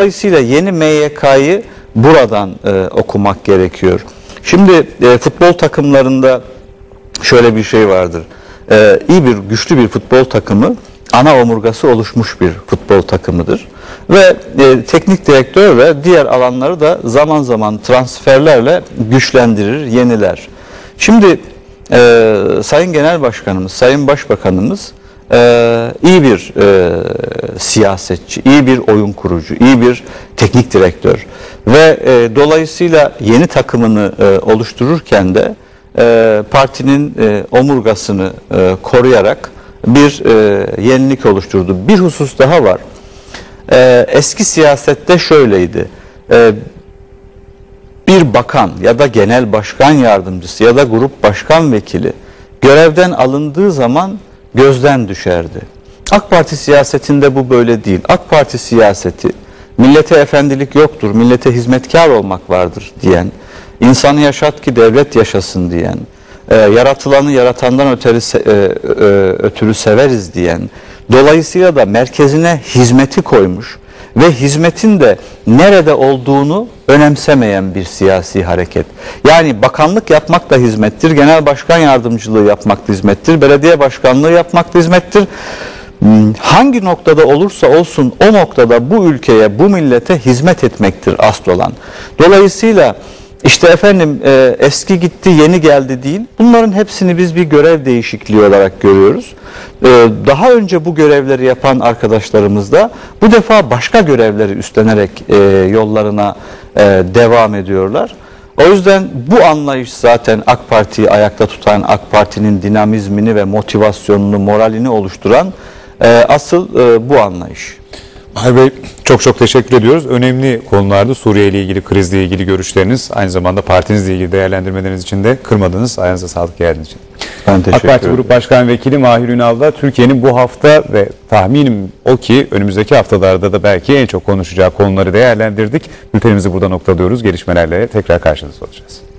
Dolayısıyla yeni MYK'yı buradan e, okumak gerekiyor. Şimdi e, futbol takımlarında şöyle bir şey vardır. E, iyi bir, güçlü bir futbol takımı ana omurgası oluşmuş bir futbol takımıdır. Ve e, teknik direktör ve diğer alanları da zaman zaman transferlerle güçlendirir, yeniler. Şimdi e, Sayın Genel Başkanımız, Sayın Başbakanımız e, iyi bir e, siyasetçi, iyi bir oyun kurucu, iyi bir teknik direktör ve e, dolayısıyla yeni takımını e, oluştururken de e, partinin e, omurgasını e, koruyarak bir e, yenilik oluşturdu. Bir husus daha var. E, eski siyasette şöyleydi. E, bir bakan ya da genel başkan yardımcısı ya da grup başkan vekili görevden alındığı zaman gözden düşerdi. AK Parti siyasetinde bu böyle değil. AK Parti siyaseti millete efendilik yoktur, millete hizmetkar olmak vardır diyen, insanı yaşat ki devlet yaşasın diyen, e, yaratılanı yaratandan ötürü, se- e, e, ötürü severiz diyen, dolayısıyla da merkezine hizmeti koymuş ve hizmetin de nerede olduğunu önemsemeyen bir siyasi hareket. Yani bakanlık yapmak da hizmettir, genel başkan yardımcılığı yapmak da hizmettir, belediye başkanlığı yapmak da hizmettir. Hmm, Hangi noktada olursa olsun o noktada bu ülkeye, bu millete hizmet etmektir asıl olan. Dolayısıyla işte efendim e, eski gitti yeni geldi değil. Bunların hepsini biz bir görev değişikliği olarak görüyoruz. E, daha önce bu görevleri yapan arkadaşlarımız da bu defa başka görevleri üstlenerek e, yollarına e, devam ediyorlar. O yüzden bu anlayış zaten AK Parti'yi ayakta tutan, AK Parti'nin dinamizmini ve motivasyonunu, moralini oluşturan e, asıl e, bu anlayış. Mahir Bey çok çok teşekkür ediyoruz. Önemli konularda Suriye ile ilgili, krizle ilgili görüşleriniz, aynı zamanda partinizle ilgili değerlendirmeleriniz için de kırmadınız. Ayağınıza sağlık geldiğiniz için. Ben AK teşekkür Parti ederim. Grup Başkan Vekili Mahir Ünal da Türkiye'nin bu hafta ve tahminim o ki önümüzdeki haftalarda da belki en çok konuşacağı konuları değerlendirdik. Bültenimizi burada noktalıyoruz. Gelişmelerle tekrar karşınızda olacağız.